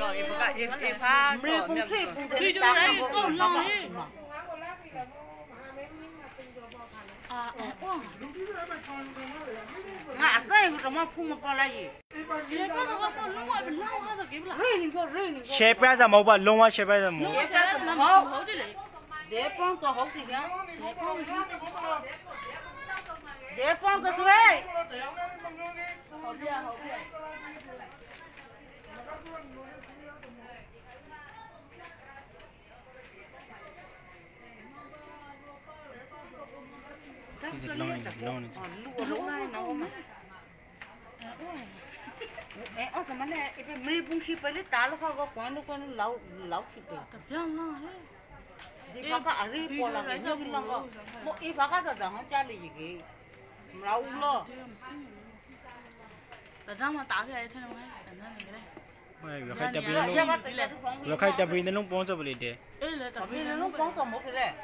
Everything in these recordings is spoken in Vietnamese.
ก็อีฟ้าอีฟ้าก็เนี่ยพี่ดูได้ก็ลองนี่ငါအကဲကတော့မဖုံးမပေါ်လိုက်ရေကတော့ကတော့လုံးဝဘလောင်းဟာဆိုကိဗလားရေနေပေါ်ရေနေရှယ်ပရက်ဆာမဟုတ်ပါလုံးဝရှယ်ပရက်ဆာမဟုတ်ရှယ်ပရက်ဆာမဟုတ်ဟုတ်တယ်လေဒေပွန်တော့ဟုတ်တယ်ကဒေပွန် thịt lông này, thịt lông này. Lùa lỗ này nó mà. Mẹ ơ cái này, cái mì bung khi phải lấy tá nó khó quá nó còn lâu lâu khi tới. Cái răng nó hết. Đi vào cái ari bỏ là cái nhông mà có. Một ít vào cái đó hắn cha lấy gì. Lâu lo. Cái răng mà tá cái thế này, cái này này. Mày vừa khai tập lên luôn. Vừa khai tập lên nó không bóng cho vậy đi. Ê là tập lên nó bóng cả một cái này.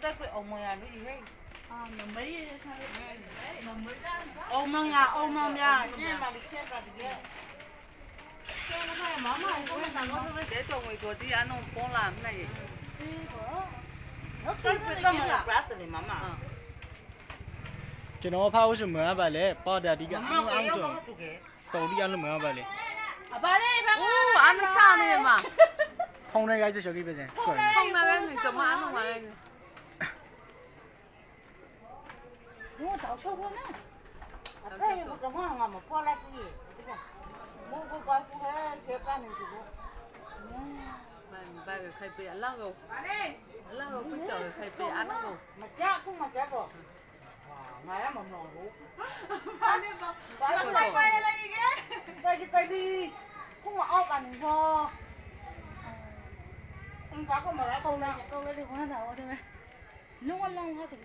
Cái cái ông mày à, nó gì hết. Omong ya, omong ya. Để cho người có đi ăn ông phong làm này. Chỉ nó phao xuống mưa vậy lẽ, bao đời đi ăn ăn ăn rồi, tàu đi ăn mưa vậy lẽ. Ô, ăn sao này mà? Không này cái gì cho cái bây giờ. Không này cái gì, tao ăn không mà. số hơn á cái này cũng không ngon mà qua lại cái gì mua cái quái cũng thế chế cái này cũng mà bà cái khai bia lăng rồi lăng rồi cũng sợ khai bia ăn rồi mà chắc cũng mà chắc rồi ngày em mà nổi bố bà đi bà bà quay quay lại gì cái đây cái tay đi cũng mà ốp ăn cho không có có mà đã câu nào câu đấy thì không hết rồi thôi mà lúc ăn long hết rồi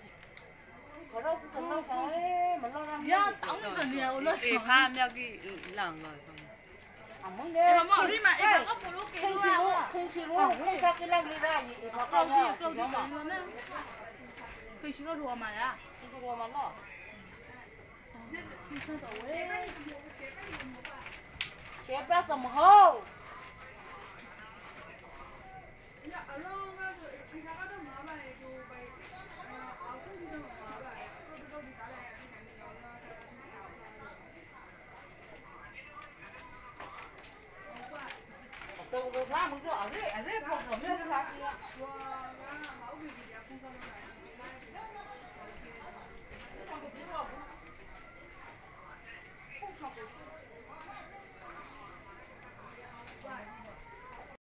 Dạ, Ê, pha mèo kì lẳng rồi. Em mà đi mà, em có một lúc kì luôn Không chỉ luôn, không sao cái lăng đi ra gì gì, không gì luôn á. Kì chỉ nó đùa mà à Kì mà nó Kì sao rồi Kì bắt ရ không có mà nó chế ra cầm hô từ từ ra một chỗ ở đây ở đây không có biết ra kia